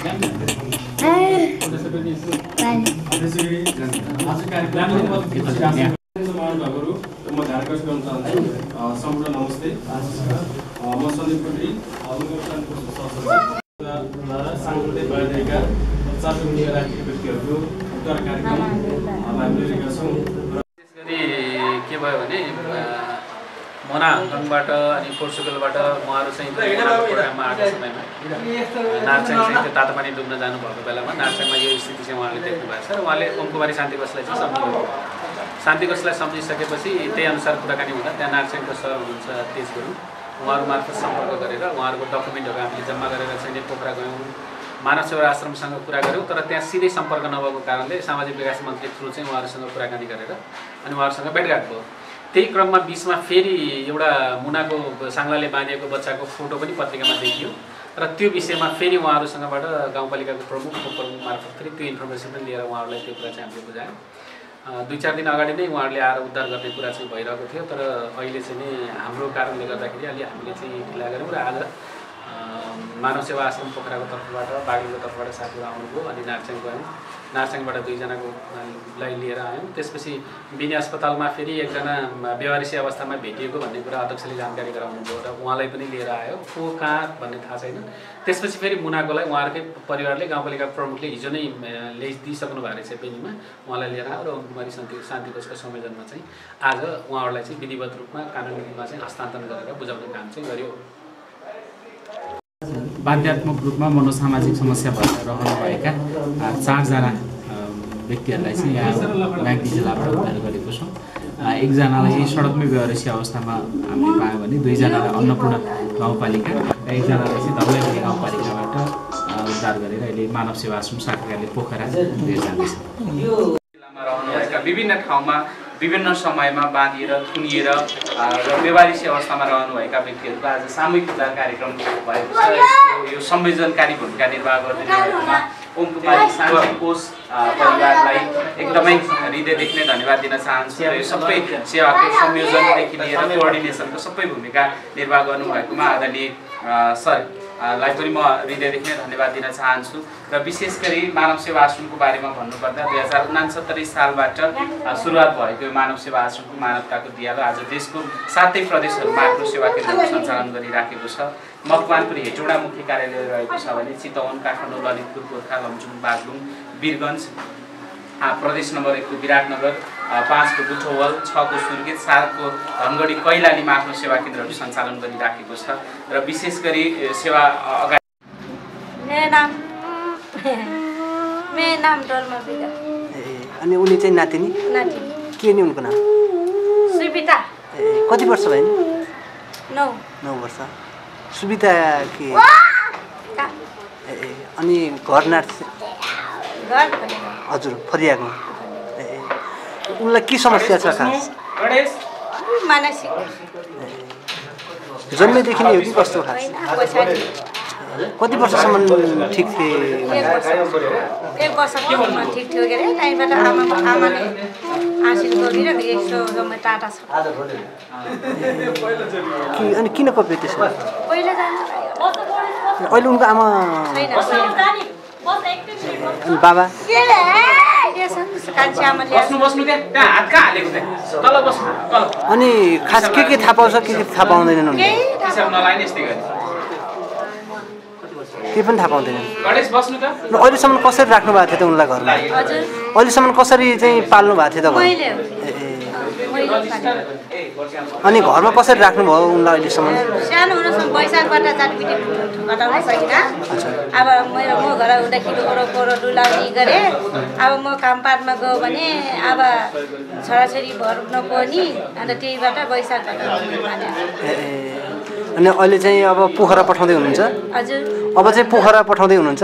म झारखण्ड गर्न चाहन्छु सम्पूर्ण नमस्ते म सन्दीप कोटी द्वारा सांस्कृतिक बाहिरका चासो राखेका व्यक्तिहरूको द्वारा कार्यक्रम हामीले छौँ गरी के भयो भने मोना हङकङबाट अनि पोर्चुगलबाट उहाँहरू चाहिँ प्रोग्राममा आएको समयमा। नार्चाङ चाहिँ त्यो तातो पानी डुब्न जानुभएको बेलामा नार्चाङमा यो स्थिति चाहिँ उहाँले देख्नु भएको छ र उहाँले ओम कुमारी शान्ति कोषलाई चाहिँ सम्झिनु शान्ति कोषलाई सम्झिसकेपछि त्यही अनुसार कुराकानी हुँदा त्यहाँ नार्चाङको सर हुनुहुन्छ तेज गुरुङ उहाँहरू मार्फत सम्पर्क गरेर उहाँहरूको डकुमेन्टहरू हामीले जम्मा गरेर चाहिँ नि पोखरा गयौँ। मानव सेवा आश्रमसँग कुरा गऱ्यौँ तर त्यहाँ सिधै सम्पर्क नभएको कारणले सामाजिक विकास मन्त्री थ्रु चाहिँ उहाँहरूसँग कुराकानी गरेर अनि उहाँहरूसँग भेटघाट भयो। त्यही क्रममा बिचमा फेरि एउटा मुनाको साङ्लाले बाँधिएको बच्चाको फोटो पनि पत्रिकामा देखियो। र त्यो विषयमा फेरि उहाँहरूसँगबाट गाउँपालिकाको प्रमुख प्रमुख मार्फत फेरि त्यो इन्फर्मेसन पनि लिएर उहाँहरूलाई त्यो कुरा चाहिँ हामीले बुझायौँ। दुई चार दिन अगाडि नै उहाँहरूले आएर उद्धार गर्ने कुरा चाहिँ भइरहेको थियो तर अहिले चाहिँ नि हाम्रो कारणले गर्दाखेरि अलि हामीले चाहिँ ढिला गऱ्यौँ र आज मानव सेवा आश्रम पोखराको तर्फबाट बागलुङको तर्फबाट साथीहरू आउनुभयो अनि नार्चाङ गयौँ नार्चाङबाट दुईजनाको लाई लिएर आयौँ। त्यसपछि बिनी अस्पतालमा फेरि एकजना बेवारिसी अवस्थामा भेटिएको भन्ने कुरा अध्यक्षले जानकारी गराउनु भयो र उहाँलाई पनि लिएर आयो। को कहाँ भन्ने थाहा छैन। त्यसपछि फेरि मुनाकोलाई उहाँहरूकै परिवारले गाउँपालिका प्रमुखले हिजो नै ल्याइदिइसक्नु भएको रहेछ बेनीमा। उहाँलाई लिएर आयो र कुमारी शान्ति शान्ति कोषको संयोजनमा चाहिँ आज उहाँहरूलाई चाहिँ विधिवत रूपमा कानुनी रूपमा चाहिँ हस्तान्तरण गरेर बुझाउने काम चाहिँ गर्यो। बाध्यात्मक रूपमा मनोसामाजिक समस्या भएर रहनुभएका चारजना व्यक्तिहरूलाई चाहिँ यहाँ म्याग्दी जिल्लाबाट उद्धार गरेको छौँ। एकजनालाई सडकमै बेहोरेसी अवस्थामा हामीले पायौँ भने दुईजनालाई अन्नपूर्ण गाउँपालिका र एकजनालाई चाहिँ धवलाइपुरी गाउँपालिकाबाट उद्धार गरेर अहिले मानव सेवा आश्रम शाखाले पोखरा लिएर जिल्लामा रहनुभएका विभिन्न ठाउँमा विभिन्न समयमा बाँधिएर थुनिएर र बेवारिसी अवस्थामा रहनुभएका व्यक्तिहरूको आज सामूहिक उद्धार कार्यक्रम भएको छ। यो संयोजनकारी भूमिका निर्वाह गरिदिनुभएकोमा ओम कुमारी शान्ति कोष परिवारलाई एकदमै हृदयदेखि नै धन्यवाद दिन चाहन्छु र यो सबै सेवाको संयोजनदेखि लिएर कोअर्डिनेसनको सबै भूमिका निर्वाह गर्नुभएकोमा आदरणीय सर लाई पनि म हृदयदेखि नै धन्यवाद दिन चाहन्छु र विशेष गरी मानव सेवा आश्रमको बारेमा भन्नुपर्दा दुई हजार उनासत्तरी सालबाट सुरुवात भएको यो मानव सेवा आश्रमको मानवताको दियालो। आज देशको सातै प्रदेशहरूमा आफ्नो सेवा केन्द्रहरू सञ्चालन गरिराखेको छ। मकवानपुर हेटौँडा मुख्य कार्यालय रहेको छ भने चितवन काठमाडौँ ललितपुर गोर्खा लमजुङ बागलुङ वीरगञ्ज प्रदेश नम्बर एकको विराटनगर पाँचको गुठोवल छको सुर्खेत सातको धनगढी कैलालीमा आफ्नो सेवा केन्द्रहरू सञ्चालन गरिराखेको छ र विशेष गरी सेवा अगाडि मेरो नाम मेरो नाम डोल्मा बिगा ए, अनि उनी चाहिँ नातिनी? नाति के नि उनको नाम? सुविता ए, कति वर्ष भयो नि? नौ। नौ वर्ष। सुविधा के का- ए, अनि घर भनेर हजुर फरियाको ए उनलाई के समस्या छ खास? मानसिक जन्मेदेखि नै हो कि कस्तो खास कति वर्षसम्म ठिक थिए? एक वर्ष। एक वर्षसम्म ठिक थियो के अरे त्यहीँबाट आमा आमाले आशिष गरिर यसो जम्मै टाटा छ। कि अनि किन कपी त्यसो पहिला जानु अहिले उनको आमा बाबा। अनि खास के के थाहा पाउँछ के के थाहा पाउँदैनन् केही थाहा हिसाब नलाइन यस्तै गरी। केही पनि थाहा पाउँदैनन्। गणेश बस्नु त। र अहिलेसम्म कसरी राख्नु भएको थियो त उनलाई घरमा? हजुर। अहिलेसम्म कसरी चाहिँ पाल्नु भएको थियो त घर मैले हो। ए, ए। मैले पालेँ। अनि घरमा कसरी राख्नुभयो उनलाई अहिलेसम्म? सानो हुनसम्म वैशाखबाट चाटपिटी घटाउन सकिनँ। अब मेरो म घर हुँदाखेरि ओरो पोरो डुलाउने गरेँ अब म कामपातमा गयो भने अब छोराछोरी भर नपर्ने अन्त त्यहीबाट ए। अनि अहिले चाहिँ अब पोखरा पठाउँदै हुनुहुन्छ? हजुर। अब चाहिँ पोखरा पठाउँदै हुनुहुन्छ?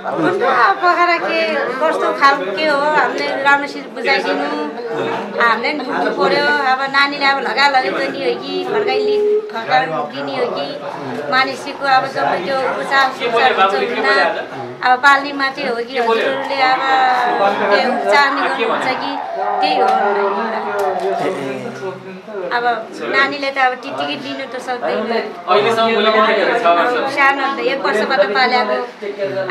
हुन्छ, पोखरा के कस्तो खालको के हो हामीले राम्रोसित बुझाइदिनु। हामीले नि बुझ्नु पऱ्यो। अब नानीले अब लगा लगे दिने हो कि फर्काइलि फर्काएर दिने हो कि? मानिसको अब जब त्यो उपचार सुचार हुन्छ हुँदैन। अब पाल्ने मात्रै हो कि हजुरहरूले? अब के चाहने गर्नुहुन्छ कि? त्यही हो। अब नानीले त अब टिकटिकै दिनु त सक्दैन। सानो त एक वर्षबाट पालेको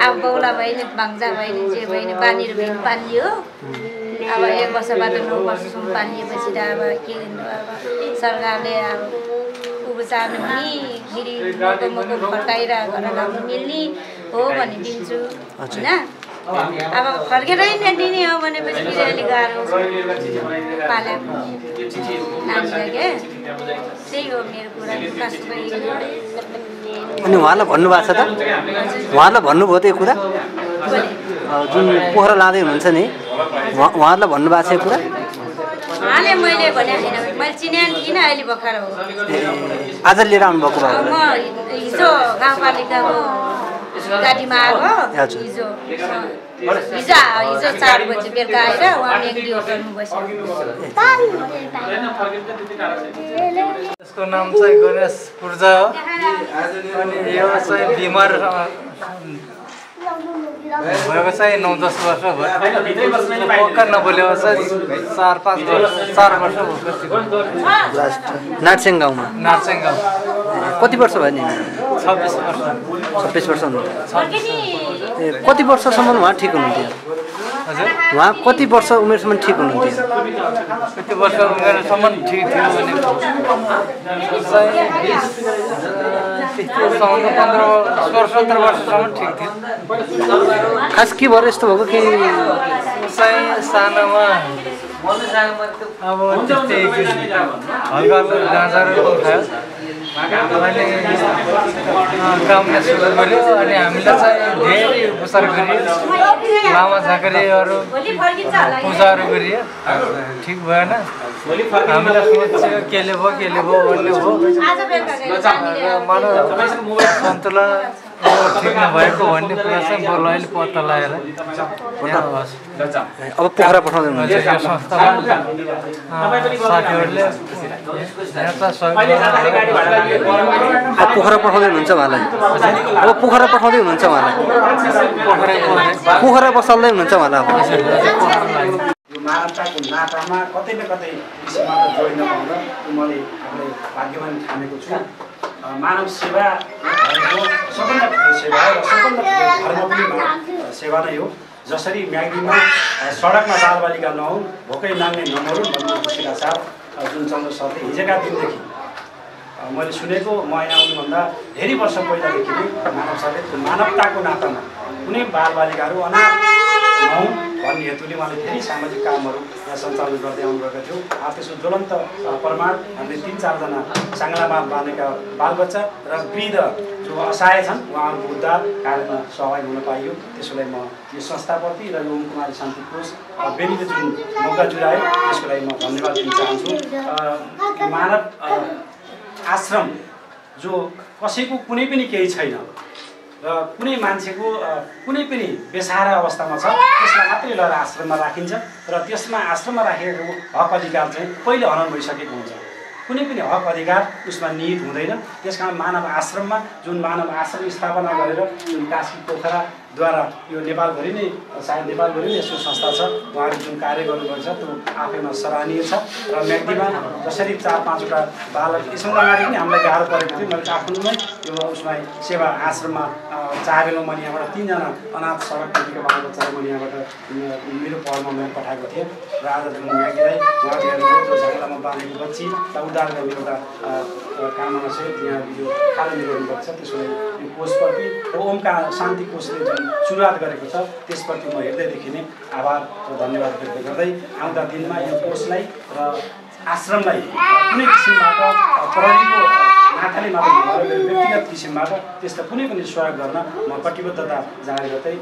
अब बौला भयो नि भाङ्जा भयो नि जे भयो नि पानीहरू भयो नि पालियो। अब एक वर्षबाट नौ वर्षसम्म पालिएपछि त अब के गर्नु? अब सरकारले अब चाहनु पनि फेरि मको मको फर्काएर घर लाग्नु मिल्ने हो भने दिन्छु होइन? अब फर्केरै नदिने हो भनेपछि फेरि अलिक गाह्रो पालेको अनि उहाँलाई भन्नुभएको छ त उहाँलाई भन्नुभयो त यो कुरा जुन पोखरा लाँदै हुनुहुन्छ नि उहाँ उहाँहरूलाई भन्नुभएको छ यो कुरा आज लिएर आउनुभएको हिजो हिजो हिजो चार बजी बेलुका आएर उहाँ होटलमा यसको नाम चाहिँ गणेश पूर्जा हो अनि यो चाहिँ बिमार भएको चाहिँ नौ दस वर्ष भयो पक्का नबोलेको चाहिँ चार पाँच वर्ष चार वर्ष भएको लास्ट नार्सेङ गाउँमा नार्सिङ गाउँ कति वर्ष भयो नि छब्बिस वर्ष छब्बिस वर्ष हुनुहुन्छ ए कति वर्षसम्म उहाँ ठिक हुनुहुन्थ्यो? हजुर उहाँ कति वर्ष उमेरसम्म ठिक हुनुहुन्थ्यो? कति वर्ष उमेरसम्म ठिक थियो भने पन्ध्र सोह्र सत्र वर्षसम्म ठिक थियो। खास के भएर यस्तो भएको कि चाहिँ सानोमा अब त्यस्तै हल्का हल्का गाँजाहरू खायो। कामले सुरु गऱ्यो अनि हामीले चाहिँ धेरै उपचार गरियो। लामा झाँक्रीहरू पूजाहरू गरियो। ठिक भएन। हामीले सोच्यो केले भयो केले भयो भन्ने हो। मानव सन्तुलन ठिक नभएको भन्ने कुरा चाहिँ बल्ल अहिले पत्ता लगाएर। यहाँ होस्। अब पोखरा पठाउँदै हुनुहुन्छ साथीहरूले। अब पोखरा पठाउँदै हुनुहुन्छ उहाँलाई। अब पोखरा पठाउँदै हुनुहुन्छ उहाँलाई। पोखरा बसाल्दै हुनुहुन्छ उहाँलाई अब। यो नातामा कतै न कतै किसिमबाट जोडिन पाउँदा त्यो मैले आफूलाई भाग्यवान ठानेको छु। मानव सेवा सबभन्दा ठुलो सेवा र सबभन्दा ठुलो धर्म पनि सेवा नै हो। जसरी म्याग्दीमा सडकमा बालबालिका नहुन् भोकै नाङ्ने नमरुन् भन्ने खुसीका साथ जुन चन्द्र सरले हिजोका दिनदेखि मैले सुनेको म यहाँ आउनुभन्दा धेरै वर्ष पहिलादेखि नै मानव सरले मानवताको नातामा कुनै बालबालिकाहरू अनाथ नहुन् भन्ने हेतुले उहाँले धेरै सामाजिक कामहरू यहाँ सञ्चालन गर्दै आउनुभएको थियो। अब त्यसको ज्वलन्त प्रमाण हामीले तिन चारजना साङ्लामा बाँधेका बालबच्चा र वृद्ध जो असहाय छन् उहाँहरूको उद्धार कार्यमा सहभागी हुन पाइयो। त्यसको लागि म यो संस्थाप्रति र यो कुमारी शान्ति कोष बेनीले जुन मौका जुरायो त्यसको लागि म धन्यवाद दिन चाहन्छु। मानव आश्रम जो कसैको कुनै पनि केही छैन र कुनै मान्छेको कुनै पनि बेसहारा अवस्थामा छ त्यसलाई मात्रै लगेर आश्रममा राखिन्छ र त्यसमा आश्रममा राखेको हक अधिकार चाहिँ पहिले हनन भइसकेको हुन्छ। कुनै पनि हक अधिकार उसमा निहित हुँदैन। त्यस कारण मानव आश्रममा जुन मानव आश्रम स्थापना गरेर जुन काशी पोखराद्वारा यो नेपालभरि नै सायद नेपालभरि नै यसको संस्था छ उहाँले जुन कार्य गर्नुभएको छ त्यो आफैमा सराहनीय छ र म्याग्दीमा जसरी चार पाँचवटा बालक यसभन्दा अगाडि पनि हामीलाई गाह्रो परेको थियो मैले आफ्नोमै यो उसमा सेवा आश्रममा चाबेलो मैले यहाँबाट तिनजना अनाथ सडक नदीको बाल बच्चाहरू मैले यहाँबाट मेरो पहलमा मैले पठाएको थिएँ। र आज जुन त्यो झगडामा बाँधेको बच्चीलाई उद्धार गर्ने एउटा अ, अ, कामना सहित यहाँ यो कार्य गर्नुभएको छ। त्यसको लागि यो कोषप्रति र ओमका शान्ति कोषले जुन सुरुवात गरेको छ त्यसप्रति म हृदयदेखि नै आभार र धन्यवाद व्यक्त गर्दै आउँदा दिनमा यो कोषलाई र आश्रमलाई कुनै किसिमबाट प्रहरीको नाताले मात्रै व्यक्तिगत किसिमबाट त्यस्तो कुनै पनि सहयोग गर्न म कटिबद्धता जाहेर गर्दै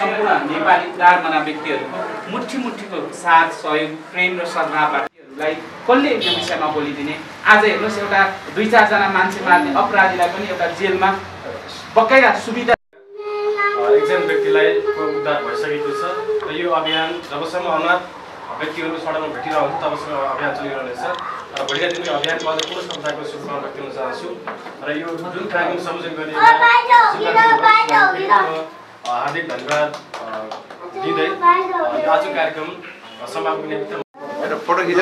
सम्पूर्ण नेपाली उदारमना व्यक्तिहरूको मुठी मुठीको साथ सहयोग प्रेम र सद्भावहरूलाई कसले यो विषयमा बोलिदिने? आज हेर्नुहोस् एउटा दुई चारजना मान्छे मार्ने अपराधीलाई पनि एउटा जेलमा बकाइदा सुविधा एकजना व्यक्तिलाई उद्धार भइसकेको छ। र यो अभियान जबसम्म अनाथ व्यक्तिहरू सडकमा भेटिरहन्छ तबसम्म अभियान चलिरहनेछ। भोलिका दिनको अझ पूर्ण सफलताको शुभकामना व्यक्त गर्न चाहन्छु। र यो जुन कार्यक्रम संयोजन अ, हार्दिक धन्यवाद दिँदै। यो आजको कार्यक्रम अ, समाप्त निमित्त फोटो नि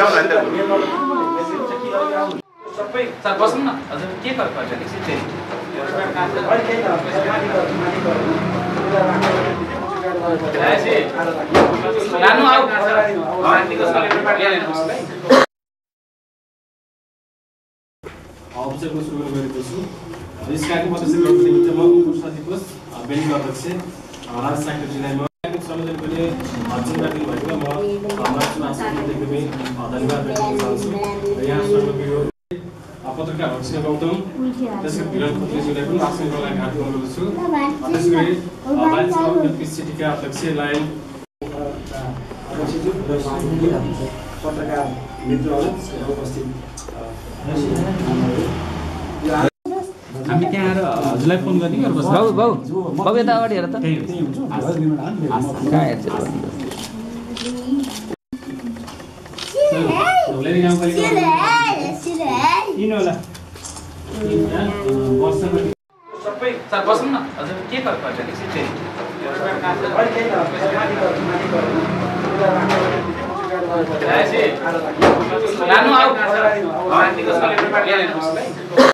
सबै सर बस्नु न। हजुर के गर्छु। नानु आऊ। अवसरमा सुरु गरेको छु यस कार्यक्रम अध्यक्ष गर्नको निमित्त म उपप्रसाद दिवस बेलिङ अध्यक्ष राज जिल्लामा कार्यक्रम संयोजन गर्ने अ, जिम्मेवार दिनुभएको म एकदमै धन्यवाद व्यक्त गर्न चाहन्छु र यहाँ सर्वको यो अ, पत्रकार हर्षिना गौतम त्यसको भिरण खत्रीज्यूलाई पनि हात जोड्न छु अ, त्यसै गरी सिटीका अध्यक्ष लायन अध्यक्षज्यू र पत्रकार मित्रहरू उपस्थित हामी त्यहाँ आएर हजुरलाई फोन गर्ने बाबु बाबु बाबु यता अगाडि हेर त। सबै सर बस्नु न। हजुर के गर्छु, ¿Qué es eso? ¿Qué es eso? ¿Qué es eso?